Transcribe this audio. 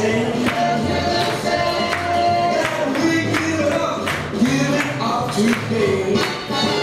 give it up to today.